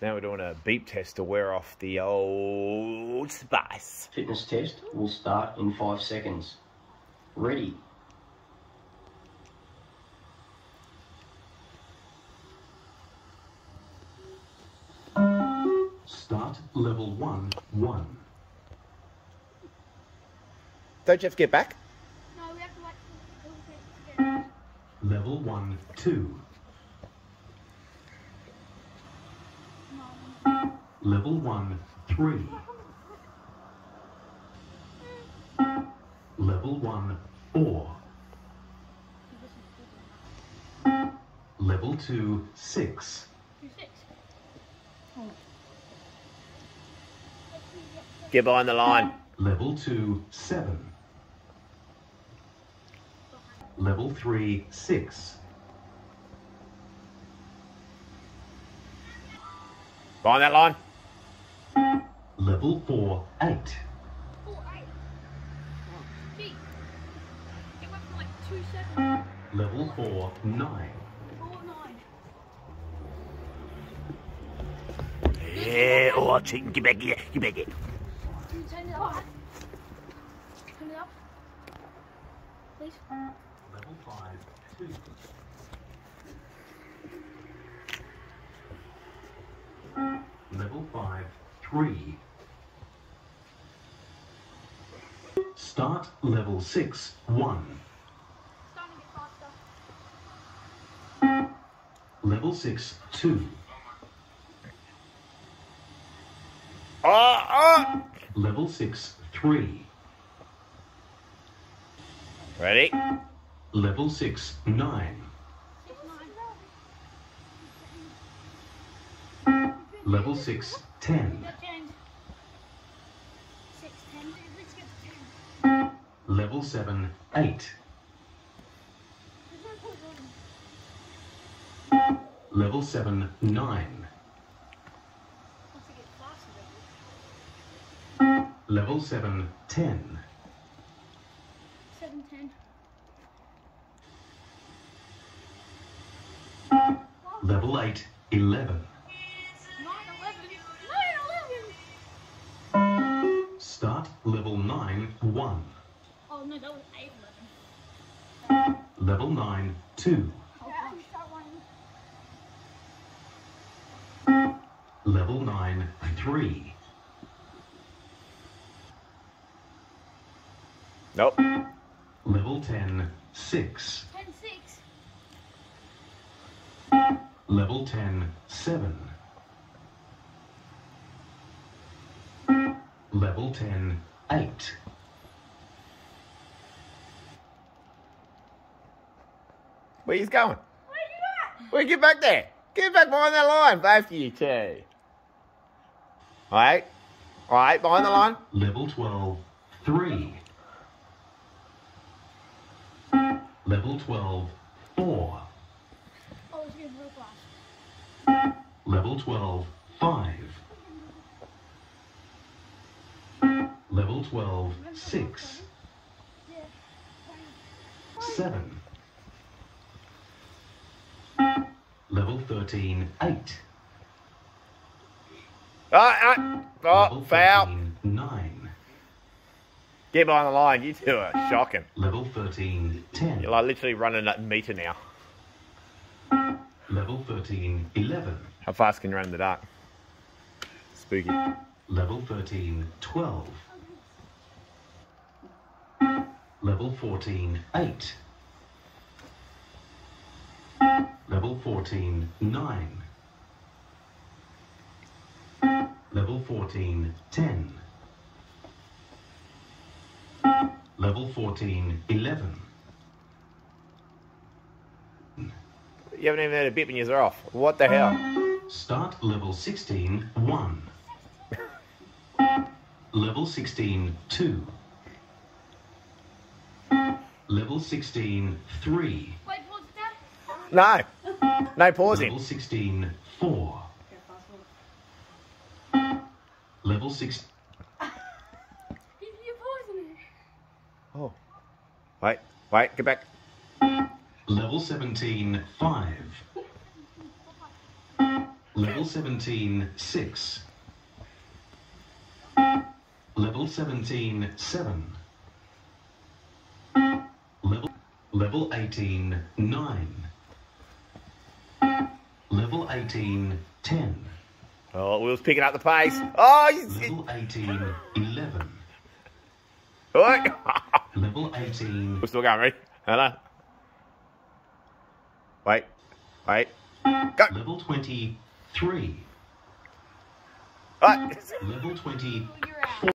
Now we're doing a beep test to wear off the old spice. Fitness test will start in five seconds. Ready. Start level 1, 1. Don't you have to get back? No, we have to wait till it gets Level 1, 2. Level 1, 3. Level 1, 4. Level 2, 6. Get behind the line. Level 2, 7. Level 3, 6. Behind that line. Level 4, 8. Four eight. Gee. It went from like two Level 4, 9. four nine. Yeah, oh, chicken, get back here, get back here. Can you turn it up? Turn it up. Please. Level 5, 2. Level 5, 3. Start level 6, 1. Starting to get faster. Level 6, 2. Oh, oh. Level 6, 3. Ready? Level 6, 9. Six nine. Level 6, 10. Level 7, 8. There's no point running. Level 7, 9. Once it gets Level 7, 10. Seven ten. Level 8, 11. Oh no, that was eight eleven. Level 9, 2. Yeah, you start running. Level 9, 3. Nope. Level 10, 6. Ten six. Level 10, 7. Level 10, 8. Where you going? Where you at? Well, get back there. Get back behind that line, both of you two. Alright? Alright, behind the line. Level 12, 3. Level 12, 4. Oh, it's getting real fast. Level 12, 5. Level 12, 6. 7. Level 13, 8. Alright, alright. Oh, Level foul. 13, 9. Get behind the line. You two are shocking. Level 13, 10. You're like literally running that meter now. Level 13, 11. How fast can you run in the dark? Spooky. Level 13, 12. Level 14, 8. Level 14, 9. Level 14, 10. Level 14, 11. You haven't even had a bit when you're off. What the hell? Start level 16, 1. Level 16, 2. Level 16, 3. Wait, pause it down. No. No pausing. Level 16, 4. Level 6, You- You're pausing. Oh. Wait, wait, get back. level 17, 5. Level 17 6. Level 17 7. Level Level 18 9. Level 18 10. Oh, Will's picking up the pace. Oh, he's... Level 18 11. Oi. Level 18 We're still going, right? Hello? Wait. Wait. Go. Level 23. Right. Level 20 You're out.